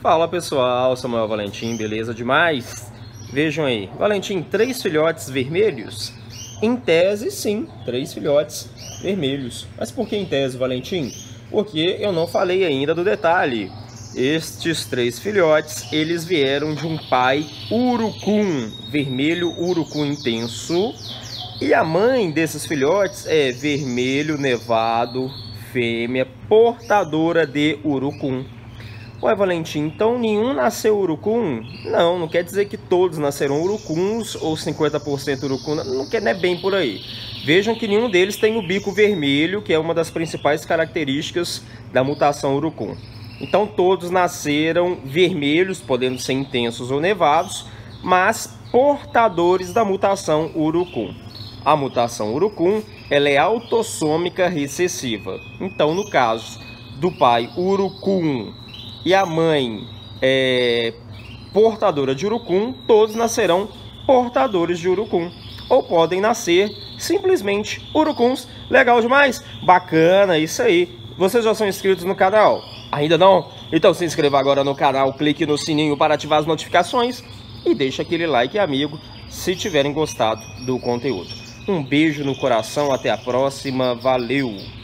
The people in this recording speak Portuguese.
Fala pessoal, Samuel Valentim, beleza demais? Vejam aí, Valentim, três filhotes vermelhos? Em tese, sim, três filhotes vermelhos. Mas por que em tese, Valentim? Porque eu não falei ainda do detalhe. Estes três filhotes, eles vieram de um pai urucum, vermelho urucum intenso. E a mãe desses filhotes é vermelho nevado, fêmea, portadora de urucum. Ué, Valentim, então nenhum nasceu urucum? Não, não quer dizer que todos nasceram urucuns ou 50% urucum, não, quer, não é bem por aí. Vejam que nenhum deles tem o bico vermelho, que é uma das principais características da mutação urucum. Então todos nasceram vermelhos, podendo ser intensos ou nevados, mas portadores da mutação urucum. A mutação urucum ela é autossômica recessiva. Então, no caso do pai urucum e a mãe é portadora de urucum, todos nascerão portadores de urucum. Ou podem nascer simplesmente urucuns. Legal demais? Bacana, isso aí. Vocês já são inscritos no canal? Ainda não? Então se inscreva agora no canal, clique no sininho para ativar as notificações e deixe aquele like amigo se tiverem gostado do conteúdo. Um beijo no coração, até a próxima, valeu!